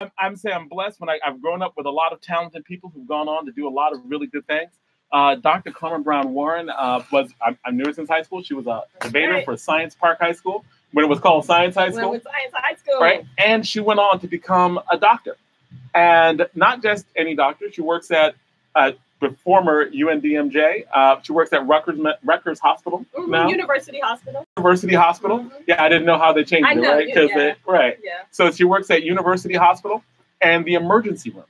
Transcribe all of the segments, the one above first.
I'm, I'm saying I'm blessed when I, I've grown up with a lot of talented people who've gone on to do a lot of really good things. Uh, Dr. Carmen Brown Warren uh, was, I, I knew her since high school. She was a debater Right. for Science Park High School when it was called Science High When School. with Science High School. right? And she went on to become a doctor, and not just any doctor. She works at uh, the former UMDNJ. Uh, she works at Rutgers Rutgers Hospital Mhm, now, University Hospital. University Hospital. Mhm. Yeah, I didn't know how they changed I it, know, right? yeah, yeah. right. Yeah. So she works at University Hospital and the emergency room.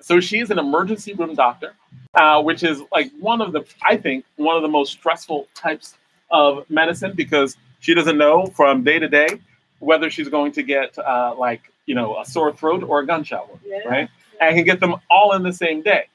So she's an emergency room doctor, uh, which is like one of the, I think, one of the most stressful types of medicine because she doesn't know from day to day whether she's going to get uh, like, you know, a sore throat or a gunshot wound, Yeah. right? And can get them all in the same day.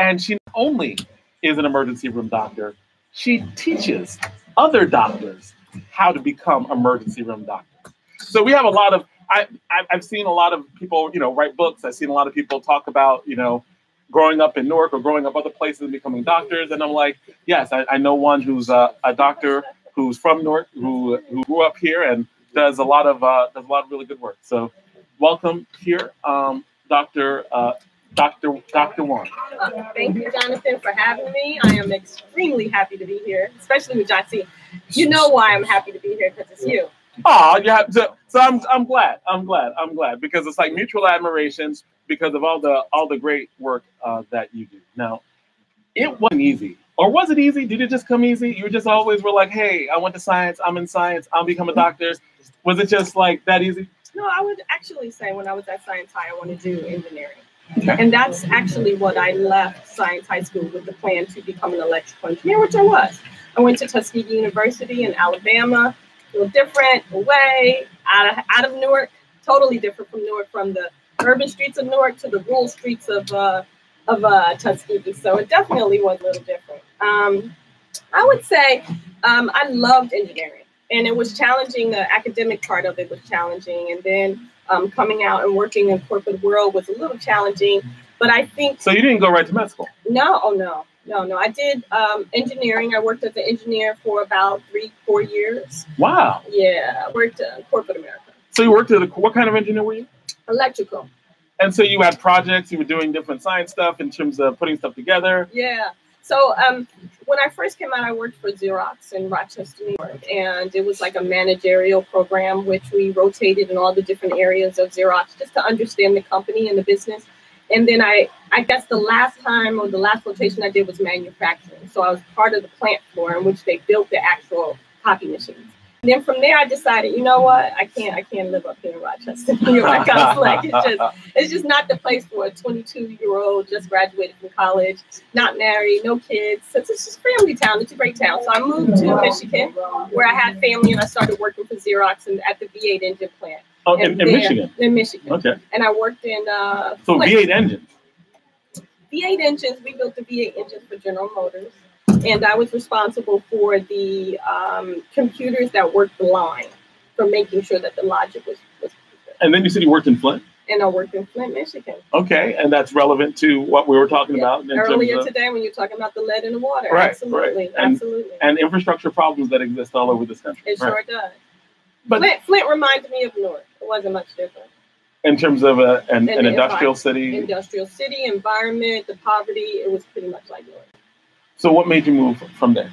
And she not only is an emergency room doctor, she teaches other doctors how to become emergency room doctors. So we have a lot of I, I've seen a lot of people, you know, write books. I've seen a lot of people talk about, you know, growing up in Newark or growing up other places and becoming doctors. And I'm like, yes, I, I know one who's a, a doctor who's from Newark, who who grew up here and does a lot of uh, does a lot of really good work. So welcome here, um, Doctor uh, Doctor Warren. Uh, Thank you, Jonathan, for having me. I am extremely happy to be here, especially with John C. You know why I'm happy to be here because it's you. Oh, yeah. So, so I'm I'm glad. I'm glad. I'm glad because it's like mutual admirations because of all the all the great work uh, that you do. Now, it wasn't easy, or was it easy? Did it just come easy? You just always were like, "Hey, I went to science. I'm in science. I'll become a doctor." Was it just like that easy? No, I would actually say when I was at Science High, I wanted to do engineering. Okay. And that's actually what I left Science High School with the plan to become an electrical engineer, which I was. I went to Tuskegee University in Alabama, a little different, away, out of, out of Newark, totally different from Newark, from the urban streets of Newark to the rural streets of, uh, of uh, Tuskegee. So it definitely was a little different. Um, I would say um, I loved engineering, and it was challenging. The academic part of it was challenging, and then um, coming out and working in corporate world was a little challenging. But I think So you didn't go right to med school. no, oh no, no, no. I did um, engineering. I worked as an engineer for about three, four years. Wow. Yeah, I worked in corporate America, So you worked at a, what kind of engineer were you? electrical. And so you had projects. You were doing different science stuff in terms of putting stuff together. Yeah. So um, when I first came out, I worked for Xerox in Rochester, New York, and it was like a managerial program which we rotated in all the different areas of Xerox just to understand the company and the business. And then I, I guess the last time or the last rotation I did was manufacturing. So I was part of the plant floor in which they built the actual copy machines. And then from there, I decided, you know what, I can't, I can't live up here in Rochester, New York. I was like, it's just, it's just not the place for a 22 year old just graduated from college, not married, no kids. So it's just family town. It's a great town. So I moved to Michigan, where I had family, and I started working for Xerox and at the V8 engine plant Oh, in, there- Michigan. in Michigan. Okay. And I worked in uh, So Flint. V8 engines. V8 engines. We built the V8 engines for General Motors, and I was responsible for the um, computers that worked the line for making sure that the logic was. was And then you said you worked in Flint. and I worked in Flint, Michigan. Okay, and that's relevant to what we were talking Yeah. about Earlier of today, when you're talking about the lead in the water, Right, absolutely, right. And- absolutely, and infrastructure problems that exist all over this country. it sure does. But Flint, Flint reminded me of Newark. It wasn't much different. in terms of a, an, an industrial city, Industrial city, environment, the poverty, it was pretty much like Newark. So what made you move from there?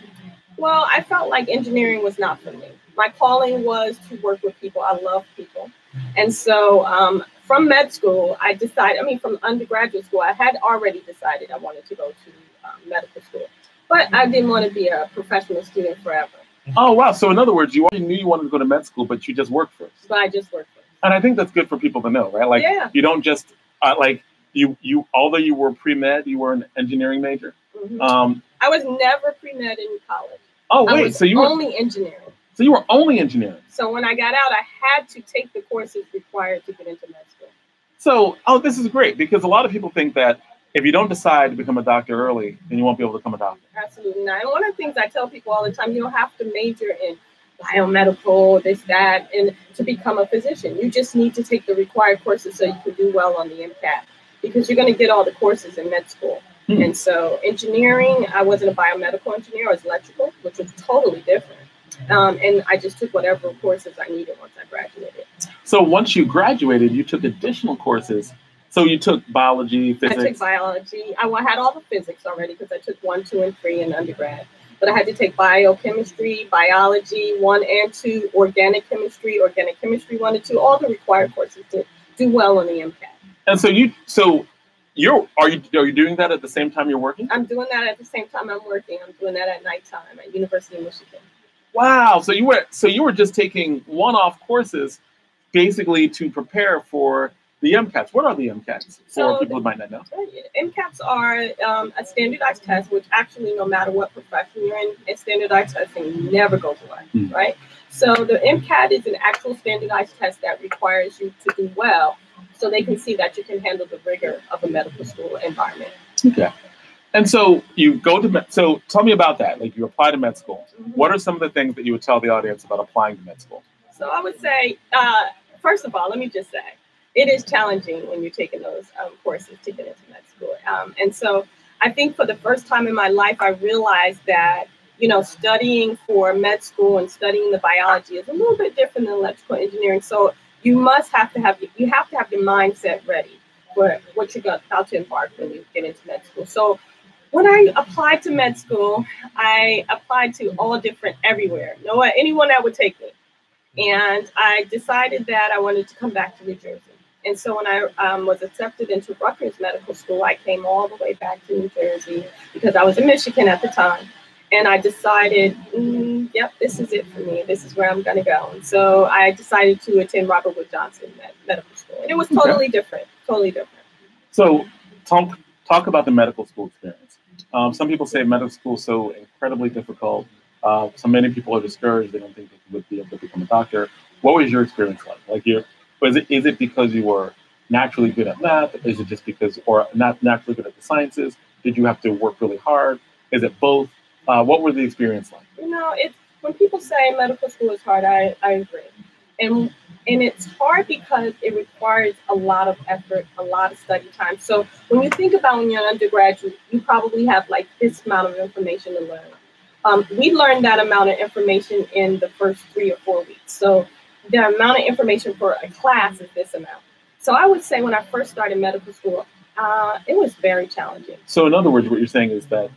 Well, I felt like engineering was not for me. My calling was to work with people. I love people. And so um, from med school, I decided, I mean, from undergraduate school, I had already decided I wanted to go to um, medical school. But I didn't want to be a professional student forever. Oh wow! So in other words, you already knew you wanted to go to med school, but you just worked first. So I just worked for And I think that's good for people to know, right? Like Yeah. you don't just uh, like you you although you were pre med, you were an engineering major. Mhm. Um, I was never pre med in college. oh wait, so you were only engineering. so you were only engineering. So when I got out, I had to take the courses required to get into med school. So oh, this is great because a lot of people think that if you don't decide to become a doctor early, then you won't be able to become a doctor. Absolutely not. And one of the things I tell people all the time, you don't have to major in biomedical, this, that, and to become a physician. You just need to take the required courses so you can do well on the MCAT because you're going to get all the courses in med school. Hmm. And so engineering, I wasn't a biomedical engineer, I was electrical, which was totally different. Um, and I just took whatever courses I needed once I graduated. So once you graduated, you took additional courses. So you took biology, physics. I took biology. I had all the physics already because I took one, two, and three in undergrad. But I had to take biochemistry, biology one and two, organic chemistry, organic chemistry one and two, all the required courses to do well on the MCAT. And so you, so you're you are you doing that at the same time you're working? I'm doing that at the same time I'm working. I'm doing that at nighttime at University of Michigan. Wow. So you were so you were just taking one-off courses basically to prepare for the MCATs. What are the MCATs for so people who might not know? MCATs are um, a standardized test, which actually, no matter what profession you're in, a standardized testing never goes away, mm. right? So the MCAT is an actual standardized test that requires you to do well so they can see that you can handle the rigor of a medical school environment. Okay. And so you go to med, so tell me about that. Like you apply to med school. Mm-hmm. What are some of the things that you would tell the audience about applying to med school? So I would say, uh, first of all, let me just say, it is challenging when you're taking those um, courses to get into med school. Um, and so I think for the first time in my life, I realized that you know studying for med school and studying the biology is a little bit different than electrical engineering. So you must have to have you have to have your mindset ready for what you're about to embark when you get into med school. So when I applied to med school, I applied to all different everywhere. No anyone that would take me. And I decided that I wanted to come back to New Jersey. And so when I um, was accepted into Rutgers Medical School, I came all the way back to New Jersey because I was in Michigan at the time. And I decided, mm, yep, this is it for me. This is where I'm going to go. And so I decided to attend Robert Wood Johnson Medical School. And it was totally okay. different, totally different. So talk, talk about the medical school experience. Um, some people say medical school is so incredibly difficult. Uh, so many people are discouraged. They don't think they would be able to become a doctor. What was your experience like? Like, you was it is it because you were naturally good at math? Is it just because, or not naturally good at the sciences? Did you have to work really hard? Is it both? Uh, what was the experience like? You know, it's when people say medical school is hard, I, I agree. And and it's hard because it requires a lot of effort, a lot of study time. So when you think about when you're an undergraduate, you probably have like this amount of information to learn. Um, we learned that amount of information in the first three or four weeks. So the amount of information for a class is this amount. So I would say when I first started medical school, uh, it was very challenging. So in other words, what you're saying is that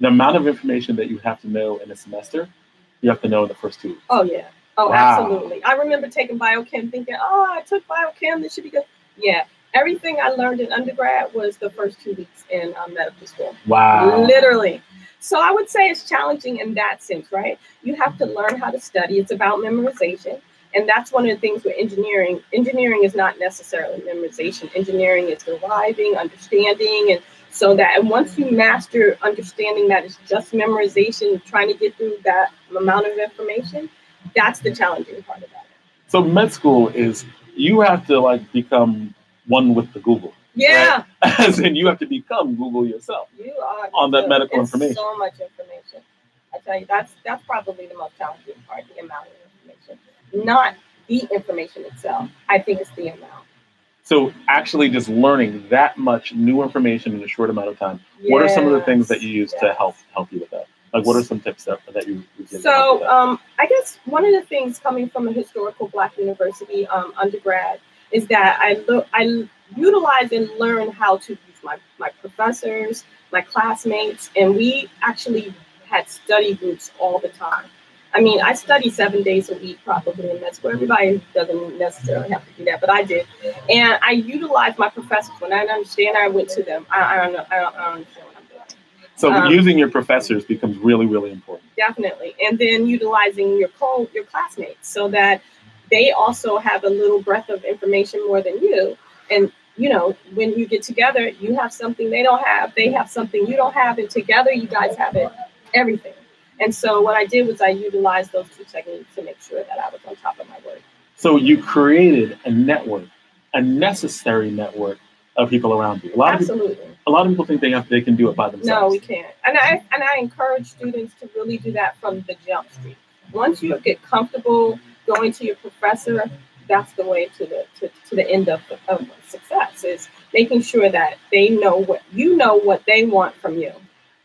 the amount of information that you have to know in a semester, you have to know in the first two. Oh yeah. Oh, wow. absolutely. I remember taking biochem thinking, oh, I took biochem, this should be good. Yeah. Everything I learned in undergrad was the first two weeks in um, medical school. Wow. Literally. So I would say it's challenging in that sense, right? You have to learn how to study. It's about memorization. And that's one of the things with engineering. Engineering is not necessarily memorization. Engineering is deriving, understanding, and so that and once you master understanding that it's just memorization, trying to get through that amount of information, that's the challenging part of that. So med school is you have to like become one with the Google. Yeah. Right? As in you have to become Google yourself. You are on that medical it's information. So much information. I tell you, that's that's probably the most challenging part, the amount of information. Not the information itself. I think it's the amount. So actually just learning that much new information in a short amount of time. Yes. What are some of the things that you use yes. to help help you with that? Like, what are some tips that, that you, you give? So, um, I guess one of the things coming from a historical Black university um, undergrad is that I look, I utilize and learn how to use my, my professors, my classmates, and we actually had study groups all the time. I mean, I study seven days a week probably in med school. Everybody doesn't necessarily have to do that, but I did. And I utilize my professors. When I understand, I went to them. I, I don't know. I don't, I don't understand so um, using your professors becomes really, really important. Definitely, and then utilizing your co your classmates so that they also have a little breadth of information more than you. And you know, when you get together, you have something they don't have, they have something you don't have, and together you guys have it everything. And so what I did was I utilized those two techniques to make sure that I was on top of my work. So you created a network, a necessary network of people around you. A lot Absolutely. Of people, a lot of people think they have they can do it by themselves. No, we can't. And I and I encourage students to really do that from the jump street. Once you get comfortable going to your professor, that's the way to the to, to the end of, of success is making sure that they know what you know what they want from you.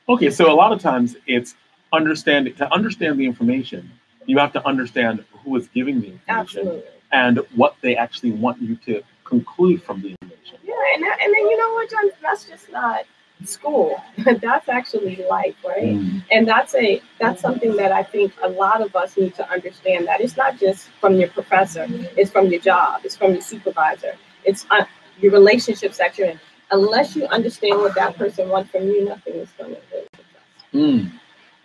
Okay, so a lot of times it's understanding to understand the information. You have to understand who is giving the information Absolutely. and what they actually want you to conclude from the information. Yeah, and, that, and then you know what, John? That's just not school. that's actually life, right? Mm. And that's a that's something that I think a lot of us need to understand. That it's not just from your professor; it's from your job, it's from your supervisor, it's uh, your relationships that you're in. Unless you understand what that person wants from you, nothing is going to really success. Mm.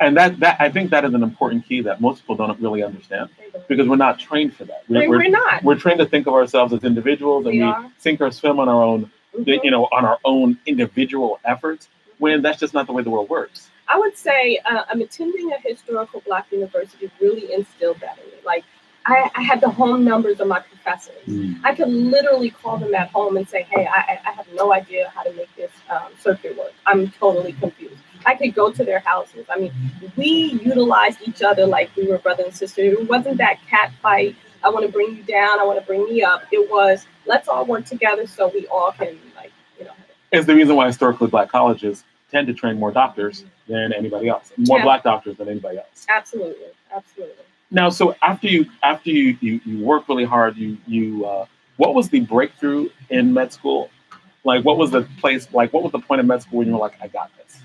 And that, that I think that is an important key that most people don't really understand because we're not trained for that. We're, we're not. we're trained to think of ourselves as individuals and We we, sink or swim on our own Mhm. you know on our own individual efforts when that's just not the way the world works I would say uh, I'm attending a historical black university really instilled that in me. Like I, I had the home numbers of my professors. I could literally call them at home and say, "Hey, I, I- I have no idea how to make this um, circuit work. I'm totally confused." I could go to their houses. I mean, we utilized each other like we were brother and sister. It wasn't that cat fight. I want to bring you down. I want to bring me up. It was let's all work together so we all can like you know. it's the reason why historically black colleges tend to train more doctors than anybody else more Yeah. black doctors than anybody else Absolutely, absolutely. now so after you after you you, you work really hard you you uh, what was the breakthrough in med school like what was the place like what was the point of med school when you were like i got this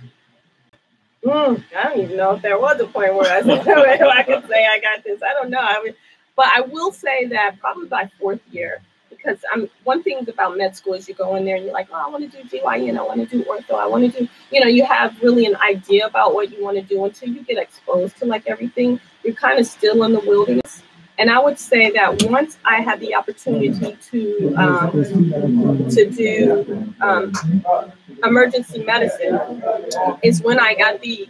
Mm, I don't even know if there was a point where I said I could say I got this. I don't know. I mean, but I will say that probably by fourth year, because I'm one thing about med school is you go in there and you're like, oh, I want to do GYN, I want to do ortho, I want to do, you know, you have really an idea about what you want to do until you get exposed to like everything. You're kind of still in the wilderness. And I would say that once I had the opportunity to um, to do um, emergency medicine, is when I got the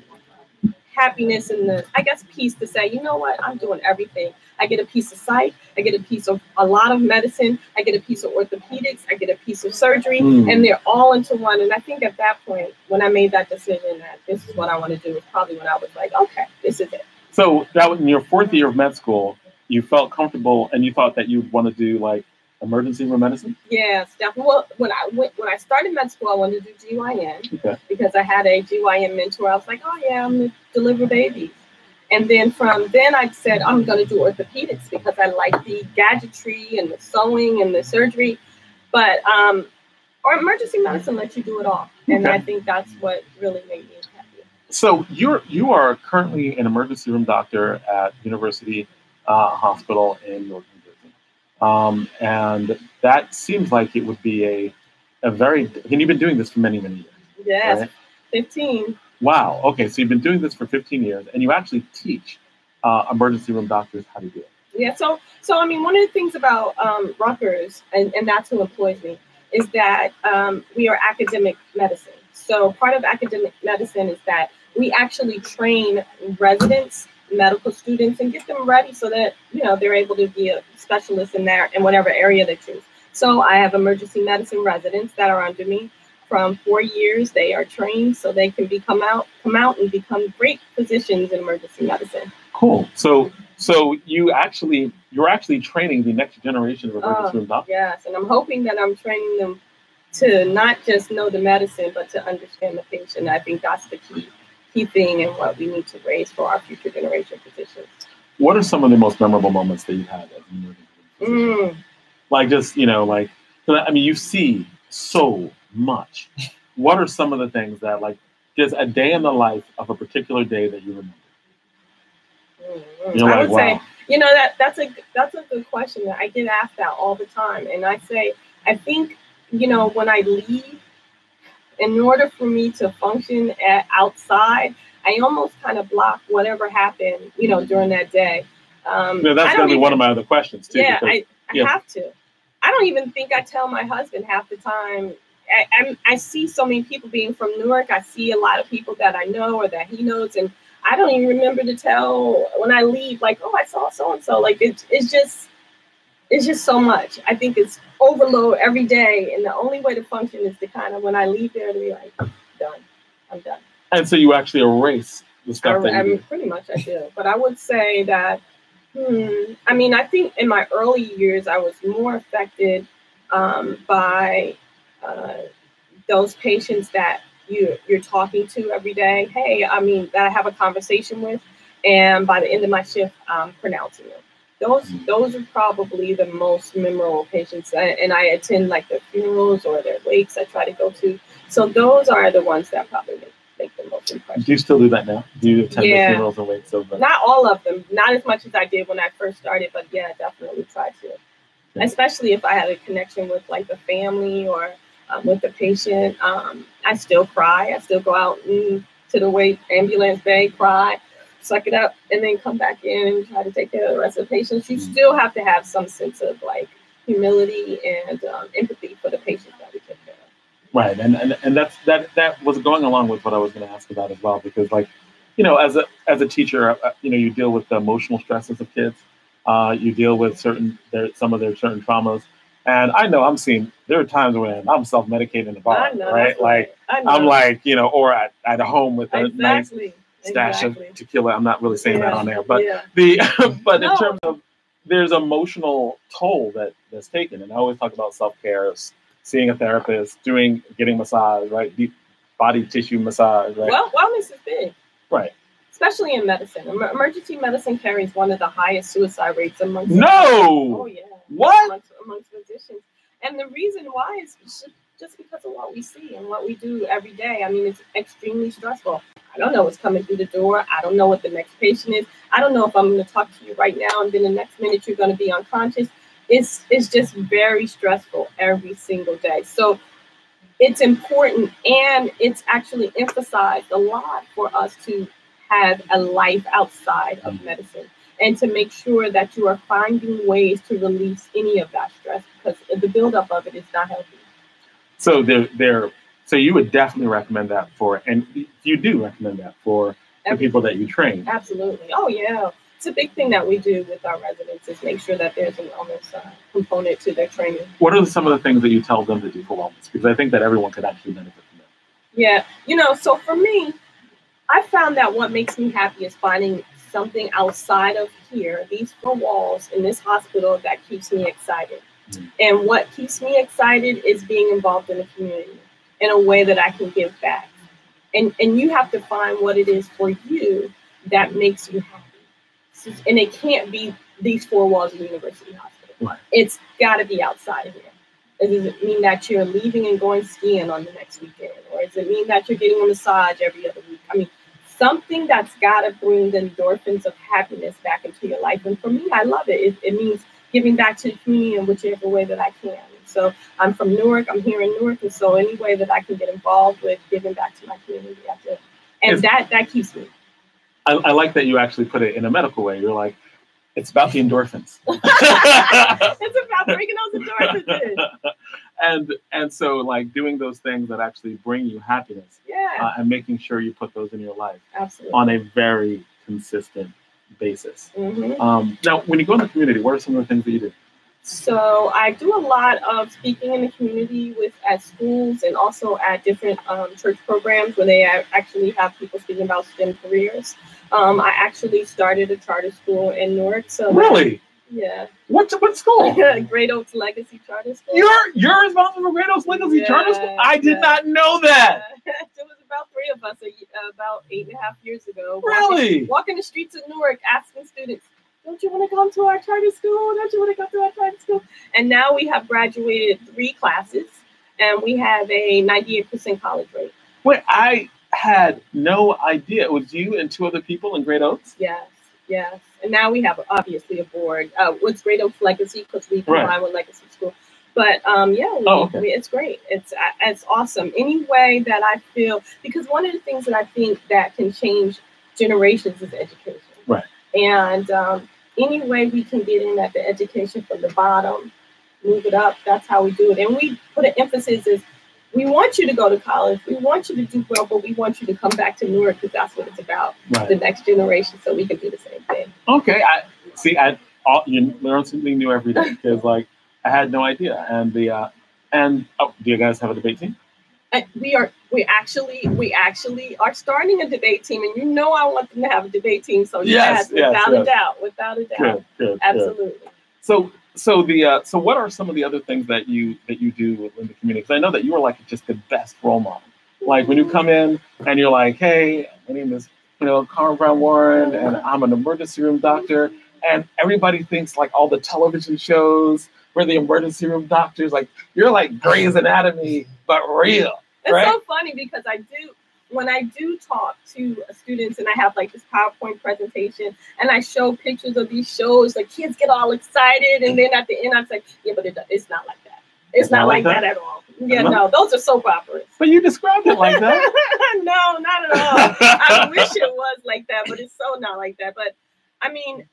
happiness and the, I guess, peace to say, you know what, I'm doing everything. I get a piece of psych, I get a piece of a lot of medicine, I get a piece of orthopedics, I get a piece of surgery, Mm. and they're all into one. And I think at that point, when I made that decision that this is what I want to do, was probably when I was like, okay, this is it. so that was in your fourth year of med school you felt comfortable and you thought that you'd want to do like emergency room medicine Yes, definitely. Well, when I went, when I started med school, I wanted to do GYN Okay. because I had a GYN mentor. I was like, oh yeah, I'm gonna deliver babies. And then from then, I said I'm going to do orthopedics because I like the gadgetry and the sewing and the surgery. But um, or emergency medicine lets you do it all, and Okay. I think that's what really made me happy. So you're you are currently an emergency room doctor at University uh, Hospital in New Jersey, um, and that seems like it would be a a very and you've been doing this for many many years. Yes, Right. 15. Wow. Okay, so you've been doing this for 15 years, and you actually teach uh, emergency room doctors how to do it. Yeah, so so I mean, one of the things about um, Rutgers, and, and that's who employs me, is that um, we are academic medicine. So part of academic medicine is that we actually train residents, medical students, and get them ready so that you know they're able to be a specialist in their in whatever area they choose. So I have emergency medicine residents that are under me from four years. They are trained so they can become out come out and become great physicians in emergency medicine. Cool. So so you actually you're actually training the next generation of emergency Oh, room doctors. Yes, and I'm hoping that I'm training them to not just know the medicine, but to understand the patient. I think that's the key key thing and what we need to raise for our future generation positions. What are some of the most memorable moments that you've had as? Mm, like just you know like I mean you see so much. What are some of the things that like just a day in the life of a particular day that you remember? mm, mm. You're I like, would say, you know, that that's a that's a good question. that I get asked that all the time, and I say, I think, you know, when I leave, in order for me to function at, outside, I almost kind of block whatever happened, you know, during that day. Um, I that's going to be one of my other questions too. yeah, because, I, I yeah. have to. I don't even think I tell my husband half the time. I, I'm, I see so many people being from Newark. I see a lot of people that I know or that he knows, and I don't even remember to tell when I leave. Like, oh, I saw so and so. Like, it's it's just it's just so much. I think it's overload every day, and the only way to function is to kind of when I leave there to be like, done. I'm done. and so you actually erase the stuff I, that I mean, pretty much I do. But I would say that, hmm, I mean, I think in my early years, I was more affected um, by uh, those patients that you, you're talking to every day. Hey, I mean, that I have a conversation with. and by the end of my shift, I'm pronouncing them. Those those are probably the most memorable patients, and I attend like their funerals or their wakes. I try to go to. So those are the ones that probably make, make the most impression. Do you still do that now? Do you attend Yeah. the funerals and wakes the Not all of them, not as much as I did when I first started, but yeah, definitely try to. Yeah. Especially if I had a connection with like the family or um, with the patient. Um, I still cry. I still go out and to the wait ambulance bay, cry, suck it up, and then come back in and try to take care of the rest of the patients. You Mm. still have to have some sense of like humility and um, empathy for the patients that we take care of. Right, and, and and that's that that was going along with what I was going to ask about as well, because like, you know, as a as a teacher, uh, you know, you deal with the emotional stresses of kids, uh, you deal with certain their some of their certain traumas, and I know I'm seeing there are times when I'm self medicating in the bar, I know, right? Like I know. I'm like, you know, or at, at home with a nice exactly. Stash exactly. of tequila. I'm not really saying that on there, but yeah. the but in terms of there's emotional toll that that's taken and i always talk about self-care seeing a therapist doing getting massage right deep body tissue massage right Well, wellness is big. right especially in medicine. Emergency medicine carries one of the highest suicide rates amongst. No Oh yeah. what Amongst, amongst physicians, and the reason why is just- because of what we see and what we do every day. I mean, it's extremely stressful. I don't know what's coming through the door. I don't know what the next patient is. I don't know if I'm going to talk to you right now and then the next minute you're going to be unconscious. It's it's just very stressful every single day. So it's important and it's actually emphasized a lot for us to have a life outside of mm-hmm. medicine and to make sure that you are finding ways to release any of that stress because the buildup of it is not healthy. So they're they're so you would definitely recommend that for and you do recommend that for the people that you train Absolutely. Oh, yeah. It's a big thing that we do with our residents is make sure that there's an wellness uh, component to their training. what are some of the things that you tell them to do for wellness because i think that everyone could actually benefit from that Yeah, you know, so for me, I found that what makes me happy is finding something outside of here, these four walls in this hospital that keeps me excited. And what keeps me excited is being involved in the community in a way that I can give back. And and you have to find what it is for you that makes you happy. And it can't be these four walls of the University Hospital. Right. It's got to be outside of here. Does it mean that you're leaving and going skiing on the next weekend? Or does it mean that you're getting a massage every other week? I mean, something that's got to bring the endorphins of happiness back into your life. And for me, I love it. It, it means giving back to the community in whichever way that I can. So I'm from Newark. I'm here in Newark. And so any way that I can get involved with giving back to my community, I do. And Is- that, that keeps me. I, I like that you actually put it in a medical way you're like it's about the endorphins it's about bringing those endorphins in. and and so like doing those things that actually bring you happiness Yeah, uh, and making sure you put those in your life absolutely. on a very consistent basis Mhm. um, now when you go in the community what are some of the things that you do So I do a lot of speaking in the community with at schools and also at different um, church programs where they actually have people speaking about STEM careers. Um, I actually started a charter school in Newark. So really yeah, what what school Great Oaks Legacy Charter School. you're you're responsible for Great Oaks Legacy Charter School I did yeah. not know that was about three of us a, about eight and a half years ago. walking- really walking the streets of Newark asking students, don't you want to come to our charter school? Don't you want to come to our charter school? And now we have graduated three classes and we have a 98% college rate. wait I had no idea it was you and two other people in Great Oaks Yes, yes. And now we have obviously a board. Uh, what's Great Oaks Legacy because we combine Right. with Legacy School. But um, yeah, Oh, okay. we- it's great. It's uh, it's awesome. Any way that I feel because one of the things that I think that can change generations is education. Right. And um, any way we can get in at the education from the bottom, move it up. That's how we do it. And we put an emphasis is we want you to go to college. We want you to do well, but we want you to come back to Newark because that's what it's about right the next generation so we can do the same thing. Okay, I see. I all, you learn something new every day because like I had no idea. And the uh, and oh, do you guys have a debate team? Uh, we are we actually we actually are starting a debate team and you know I want them to have a debate team so Yes, yes, without yes. a doubt without a doubt Good, good, good. absolutely So so the uh, so what are some of the other things that you that you do in the community? Because I know that you are like just the best role model. Like when you come in and you're like, hey, my name is you know, Carmen Brown Warren, and I'm an emergency room doctor. And everybody thinks like all the television shows where the emergency room doctors, like you're like Grey's Anatomy, but real. It's right? so funny because I do when I do talk to students and I have like this PowerPoint presentation and I show pictures of these shows, like kids get all excited, and then at the end I'm like, yeah, but it, it's not like that. It's, not, like that? at all. Yeah, No? no, those are soap operas. But you described it like that. no, not at all. I wish it was like that, but it's so not like that. But I mean,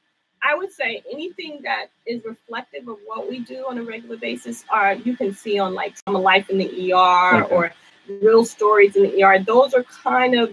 I would say anything that is reflective of what we do on a regular basis are you can see on like some life in the ER Okay. or real stories in the ER. Those are kind of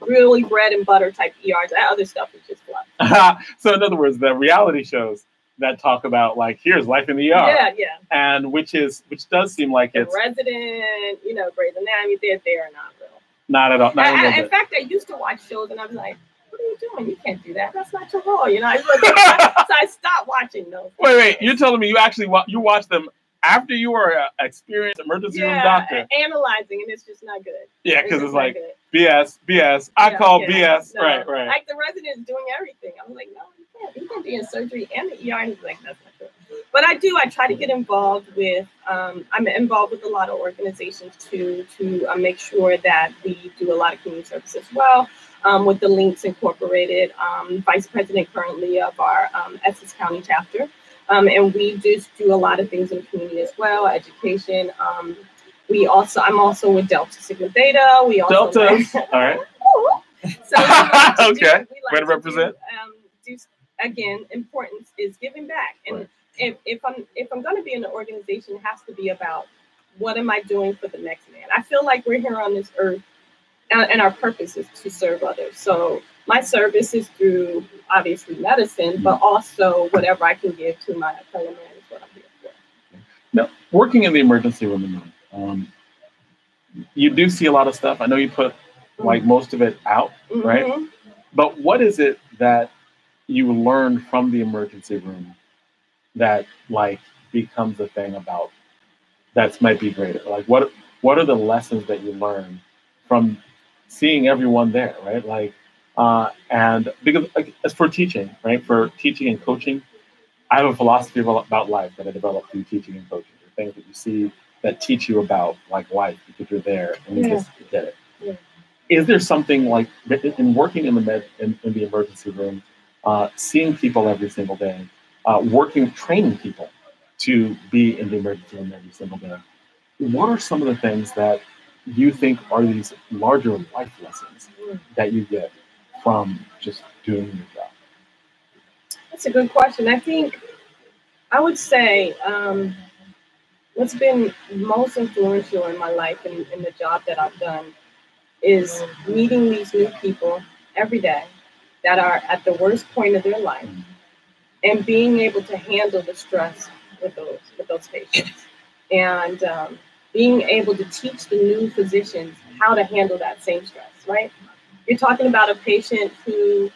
really bread and butter type ERs. That other stuff is just fluff. so in other words, the reality shows that talk about like here's life in the ER, Yeah, yeah. and which is which does seem like The it's resident, you know, Grey's Anatomy, they're they're not real. not at all. Not I, I- in fact, I used to watch shows and I was like, are you doing? You can't do that. That's not your role. You know, I so I stopped watching those. Wait, wait. You're telling me you actually wa- you watch them after you were an experienced emergency room doctor? analyzing, and it's just not good. Yeah, because just it's like good. BS, BS. I Yeah, call yeah, BS. no. Right, right. Like the resident is doing everything. I'm like, no, you can't. You can't be in surgery and the ER. And he's like, that's not true. But I do. I try to get involved with. Um, I'm involved with a lot of organizations to to uh, make sure that we do a lot of community service as well. Um, with the Links Incorporated, um, vice president currently of our um, Essex County chapter, um, and we just do a lot of things in the community as well, education. Um, we also, I'm also with Delta Sigma Theta. We also Delta. All right. so we like to do- Okay. we like Way to do, represent. um, do again, importance is giving back, and if, if I'm if I'm going to be in an organization, it has to be about what am I doing for the next man. I feel like we're here on this earth, and, and our purpose is to serve others. So my service is through obviously medicine, but also whatever I can give to my fellow man is what I'm here for. Now, working in the emergency room, um, you do see a lot of stuff. I know you put like most of it out, Right. Mhm. but what is it that you learned from the emergency room that like becomes a thing about that's might be greater? Like what what are the lessons that you learn from seeing everyone there, right? Like uh, and because like, as for teaching, right? For teaching and coaching, I have a philosophy about life that I developed through teaching and coaching. The things that you see that teach you about like life because you're there and you Yeah. just get it. Yeah. Is there something like in in working in the med in, in the emergency room, uh, seeing people every single day, uh, working training people to be in the emergency room every single day? What are some of the things that you think are these larger life lessons that you get from just doing your job? That's a good question. I think I would say um, what's been most influential in my life and in the job that I've done is meeting these new people every day that are at the worst point of their life and being able to handle the stress with those with those patients and um, being able to teach the new physicians how to handle that same stress right you're talking about a patient who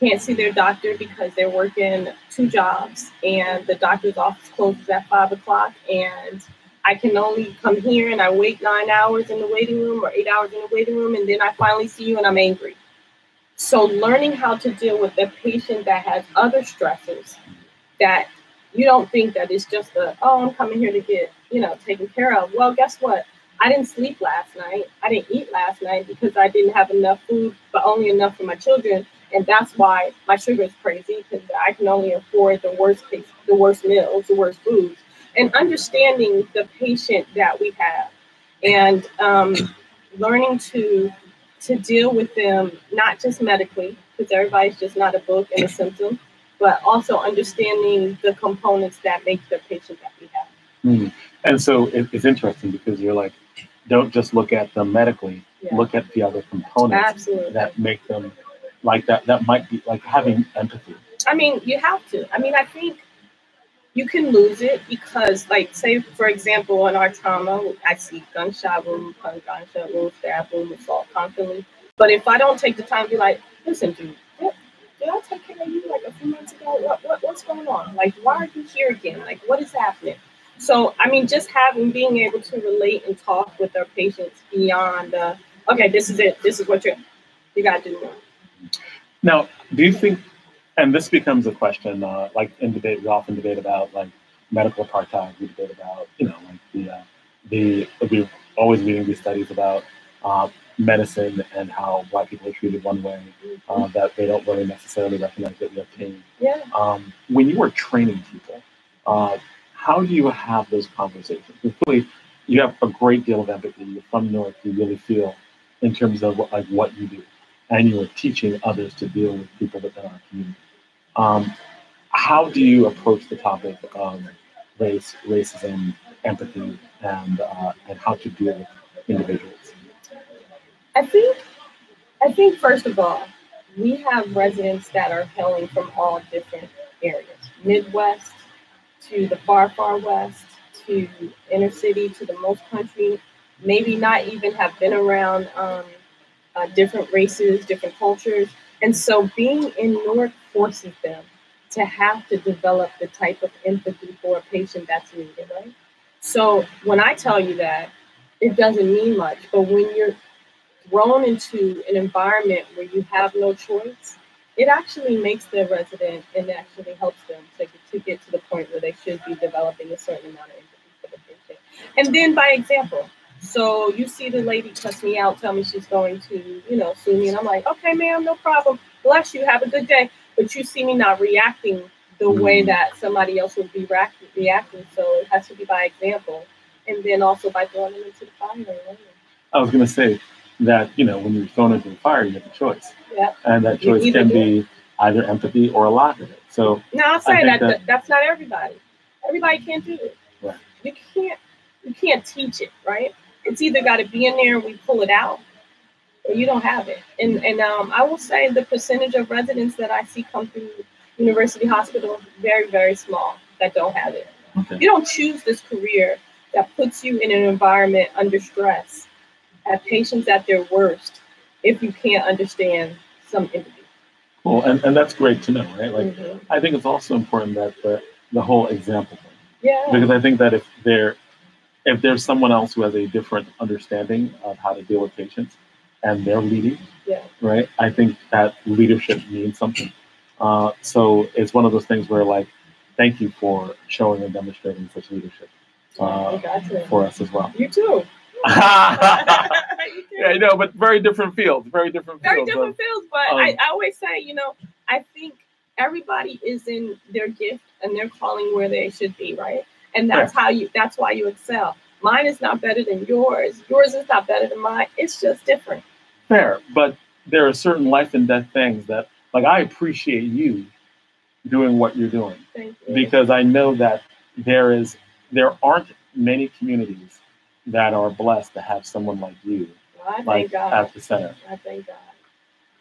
can't see their doctor because they're working two jobs and the doctor's office closes at five o'clock and I can only come here and I wait nine hours in the waiting room or eight hours in the waiting room and then I finally see you and I'm angry. So learning how to deal with a patient that has other stressors that you don't think that it's just a oh I'm coming here to get you know taken care of. Well, guess what? I didn't sleep last night. I didn't eat last night because I didn't have enough food, but only enough for my children, and that's why my sugar is crazy because I can only afford the worst case, the worst meals, the worst foods, and understanding the patient that we have, and um, learning to to deal with them not just medically because everybody's just not a book and a symptom, but also understanding the components that make the patient that we have. And so it, it's interesting because you're like, don't just look at them medically, Yeah. look at the other components Absolutely. that make them like that. That might be like having empathy. I mean, you have to. I mean, I think you can lose it because, like, say, for example, in our trauma, I see gunshot wound, gunshot wound, stab wound, assault constantly. But if I don't take the time to be like, listen, dude, what, did I take care of you like a few months ago? What, what, what's going on? Like, why are you here again? Like, what is happening? So, I mean, just having, being able to relate and talk with our patients beyond, uh, okay, this is it. This is what you're, You got to do more. Now, do you think, and this becomes a question, uh, like in debate, we often debate about like medical apartheid. We debate about, you know, like the uh, the we're always reading these studies about uh, medicine and how white people are treated one way uh, that they don't really necessarily recognize that we have pain. Yeah. Um, when you are training people, uh, how do you have those conversations? Really, you have a great deal of empathy. You're from North. You really feel in terms of like what you do, and you are teaching others to deal with people within our community. Um, how do you approach the topic of race, racism, empathy, and uh, and how to deal with individuals? I think, I think first of all, we have residents that are hailing from all different areas, Midwest to the far, far west to inner city to the most country, maybe not even have been around um, uh, different races, different cultures. And so being in Newark forces them to have to develop the type of empathy for a patient that's needed, right? So when I tell you that, it doesn't mean much, but when you're thrown into an environment where you have no choice, it actually makes the resident and actually helps them to, to get to the point where they should be developing a certain amount of empathy for the patient. And then by example, so you see the lady cuss me out, tell me she's going to, you know, sue me, and I'm like, okay, ma'am, no problem. Bless you, have a good day. But you see me not reacting the way Mhm. that somebody else would be react- reacting. So it has to be by example, and then also by throwing them into the fire. I was going to say that you know when you're thrown into the fire, you have a choice, Yeah. and that choice can be either empathy or a lack of it. So Now I'm I saying that, that- that's not everybody. Everybody can't do it. Right. You can't you can't teach it, right? It's either got to be in there and we pull it out, or you don't have it. And and um, I will say the percentage of residents that I see come through University Hospital very very small that don't have it. okay. You don't choose this career that puts you in an environment under stress, at patients at their worst, if you can't understand some empathy. Cool, and, and that's great to know, right? Like, Mhm. I think it's also important that the, the whole example thing, Yeah. because I think that if there, if there's someone else who has a different understanding of how to deal with patients, and they're leading, Yeah. right? I think that leadership means something. Uh, so it's one of those things where, like, thank you for showing and demonstrating such leadership uh, Gotcha. for us as well. You too. yeah, You. I know, but very different fields, very different Very fields. different of- fields, but um, I, I always say, you know, I think everybody is in their gift and their calling where they should be, right? And that's how you. That's why you excel. Mine is not better than yours. Yours is not better than mine. It's just different. fair, but there are certain life and death things that, like, I appreciate you doing what you're doing Thank you. because I know that there is there aren't many communities that are blessed to have someone like you, I thank like God. at the center. I thank God.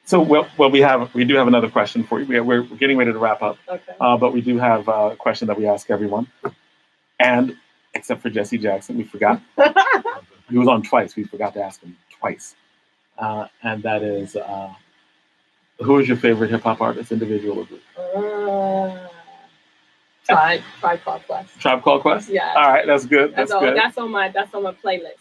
So, well, well, we have we do have another question for you. We- We're, we're getting ready to wrap up, Okay. uh, but we do have a question that we ask everyone, and except for Jesse Jackson, we forgot. He was on twice. We forgot to ask him twice, uh, and that is, uh, who is your favorite hip hop artist, individual or group? uh, tribe, tribe called Quest. Tribe Called Quest. Yeah. All right, that's good. That's That's, all, good. that's on my that's on my playlist.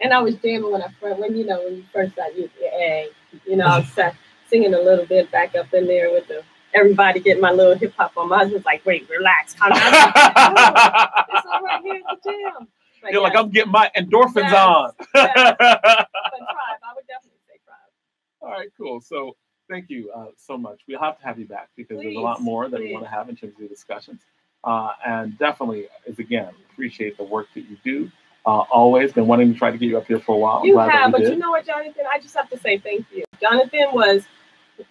And I was jamming when I first when you know when you first got hey, you know I was sa- singing a little bit back up in there with the everybody getting my little hip hop on. My husband's like, wait, relax, calm down. it's all right here at the jam. But You're like, I'm getting my endorphins Yes, on. yes. tribe, I would definitely say tribe. All right, cool. So thank you uh, so much. We'll have to have you back because there's a lot more that we want to have in terms of the discussions. Uh, and definitely, is again, appreciate the work that you do. Uh, always been wanting to try to get you up here for a while. I'm You have, but we you know what, Jonathan? I just have to say thank you. Jonathan was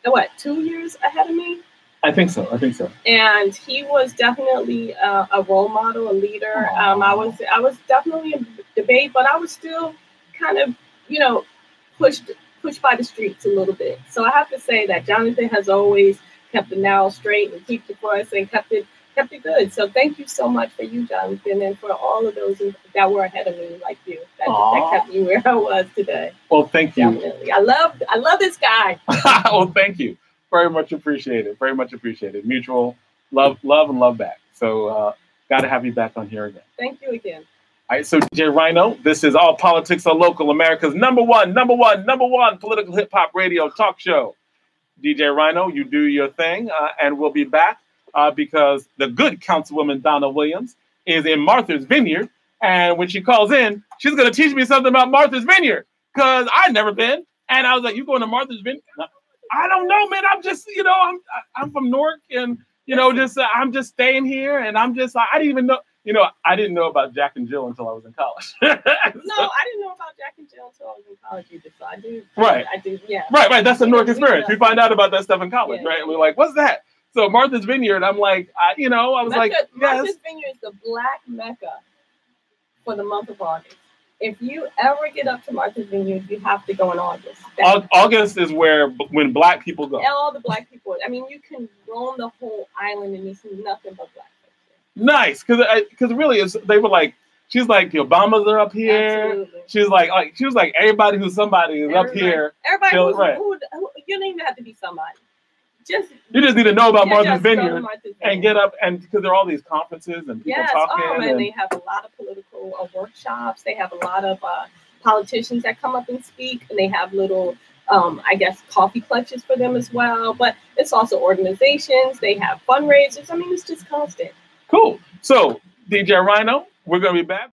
what two years ahead of me. I think so. I think so. and he was definitely uh, a role model, a leader. Um, I was I was definitely in debate, but I was still kind of you know pushed pushed by the streets a little bit. So I have to say that Jonathan has always kept the narrow straight and kept it for us and kept it kept it good. So thank you so much for you, Jonathan, and for all of those that were ahead of me, like you, that, that kept me where I was today. Well, thank you. Definitely, I love I love this guy. well, thank you. Very much appreciated. Very much appreciated. Mutual love, love, and love back. So, uh, got to have you back on here again. Thank you again. All right, so DJ Rhino, this is All Politics Are Local, America's number one, number one, number one political hip hop radio talk show. DJ Rhino, you do your thing, uh, and we'll be back uh, because the good Councilwoman Donna Williams is in Martha's Vineyard. And when she calls in, she's going to teach me something about Martha's Vineyard because I've never been. And I was like, You going to Martha's Vineyard? I don't know, man. I'm just, you know, I'm I'm from Newark and, you know, just uh, I'm just staying here and I'm just, I didn't even know you know, I didn't know about Jack and Jill until I was in college. no, I didn't know about Jack and Jill until I was in college either. So I do. Right. I do. Yeah. Right. Right. That's the Newark experience. We find out about that stuff in college, Yeah. right? And we're like, what's that? So Martha's Vineyard. I'm like, I, you know, I was like, yes. Martha's Vineyard is the black mecca for the month of August. If you ever get up to Martha's Vineyard, you have to go in August. That's August is where when black people go. all the black people. I mean, you can roam the whole island and there's nothing but black folks Nice, because because uh, really, it's, they were like, she's like, the Obamas are up here. Absolutely. She's like, like she was like, everybody who's somebody is up here. Everybody, who's, right. who, who, you don't even have to be somebody. Just You just need to know about Martha's go to Vineyard and get up and because there are all these conferences and people Yes, talking. oh, and and- they have a lot of political uh, workshops. They have a lot of uh, politicians that come up and speak, and they have little, um, I guess, coffee clutches for them as well. But it's also organizations. They have fundraisers. I mean, it's just constant. cool. So DJ Rhino, we're gonna be back.